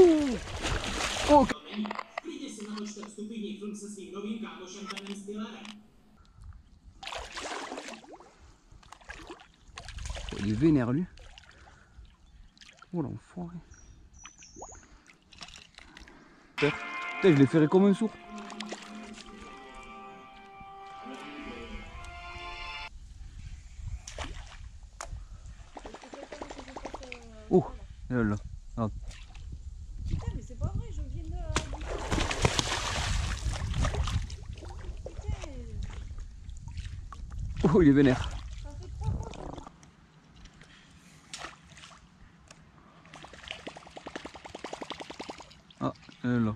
Ouh oh. Il est vénère lui. Oh l'enfoiré. Putain, je l'ai ferré comme un sourd. Oh, là là. Oh, il est vénère. Ah, là.